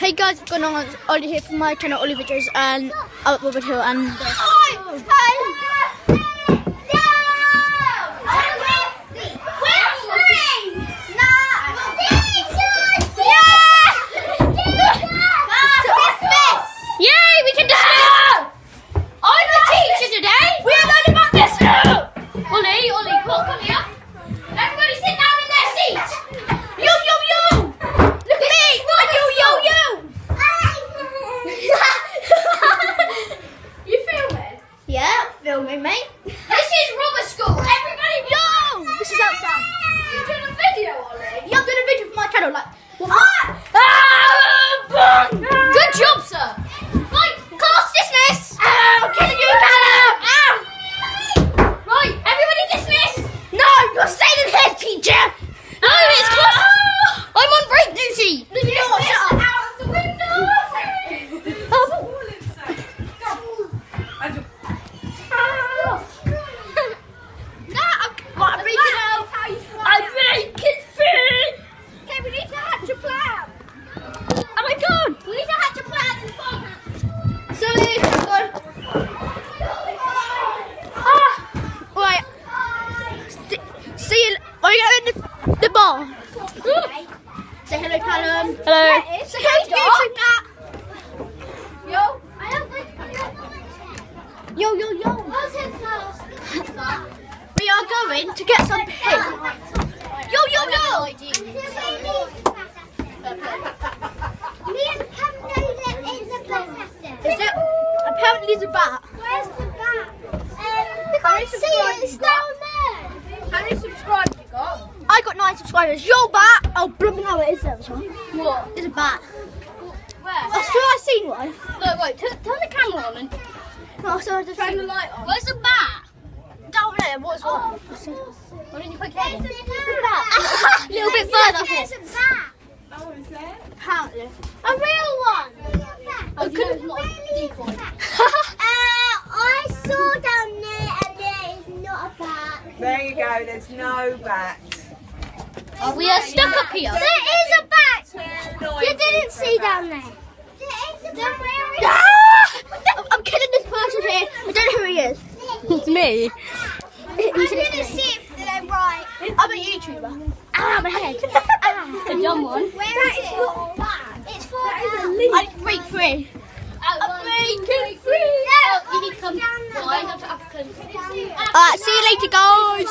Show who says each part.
Speaker 1: Hey guys, what's going on? Olly here from my channel, Olly Videos, and I'm Robin Hill, and we can dismiss. I'm the teacher today. We are learning about this. Olly, Olly, come on, come here. Everybody sit down in their seats. Yo, yo, yo. Look at me. And yo, yo, yo. you filming? Yeah, filming, mate. This is rubber school. Everybody, yo! This is outside. You doing a video, Olly? Yeah, I'm doing a video for my channel. Like, ah! Ah! Good job, sir. Right, class dismiss. Ow, killing you, Callum. Ow! Right, everybody dismiss. You're staying in here, teacher. No, it's class. I'm on break duty. No, you know what? Shut up. Out of the window. No, I'm, what, I'm breaking out. I'm breaking free. Okay, we need to hatch a plan. Oh my god. We need to hatch a plan in the farm. Sorry, God. Ah, right. See, see you. Are you in the, the bar? Say hello, Callum. Hello. Say hello to YouTube, Cat. Yo. Yo, yo, yo. We are going to get some pig. Yo, yo, yo. Is it? Apparently it's a bat. Where's the bat?
Speaker 2: How many subscribers you
Speaker 1: 9 subscribers. Yo, bat! Oh, blooming hell, it is there, sorry.
Speaker 2: What?
Speaker 1: It's a bat.
Speaker 2: Where?
Speaker 1: Oh, I swear I've seen one.
Speaker 2: No, wait, turn, turn the camera on and...
Speaker 1: No, I saw the...
Speaker 2: Turn the light on. Where's the bat?
Speaker 1: Down there, what's oh, what?
Speaker 2: Why didn't you put it?
Speaker 1: A little bit further. There's a bat.
Speaker 2: Oh, is there?
Speaker 1: Apparently.
Speaker 3: A real one!
Speaker 2: A
Speaker 3: real bat. Oh, uh, and there is not a bat.
Speaker 4: There you go, there's no bat
Speaker 1: we are stuck up here.
Speaker 3: There is a bat. You didn't see down there. There is a bat. Is
Speaker 1: Ah! I'm killing this person here. I don't know who he is.
Speaker 2: It's me.
Speaker 3: I'm gonna see if they're right.
Speaker 1: I'm a YouTuber. Ah, my head. Ah.
Speaker 2: A dumb one.
Speaker 3: Where is it? It's for
Speaker 1: I break free.
Speaker 2: I'm
Speaker 1: breaking
Speaker 2: free. Oh, you need to come.
Speaker 3: Down there.
Speaker 2: I go to African.
Speaker 1: Alright, see you later, guys.